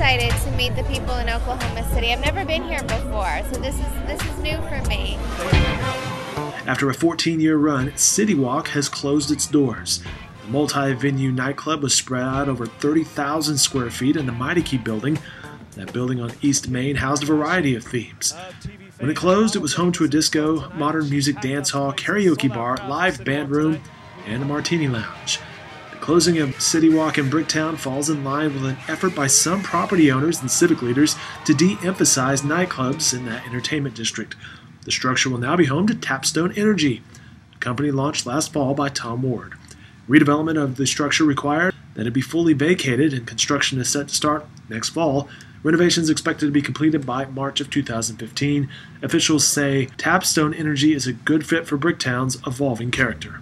excited to meet the people in Oklahoma City. I've never been here before, so this is this is new for me. After a 14-year run, CityWalk has closed its doors. The multi-venue nightclub was spread out over 30,000 square feet in the Mideke building. That building on East Main housed a variety of themes. When it closed, it was home to a disco, modern music dance hall, karaoke bar, live band room, and a martini lounge. Closing of CityWalk in Bricktown falls in line with an effort by some property owners and civic leaders to de emphasize nightclubs in that entertainment district. The structure will now be home to Tapstone Energy, a company launched last fall by Tom Ward. Redevelopment of the structure required that it be fully vacated, and construction is set to start next fall. Renovations expected to be completed by March of 2015. Officials say Tapstone Energy is a good fit for Bricktown's evolving character.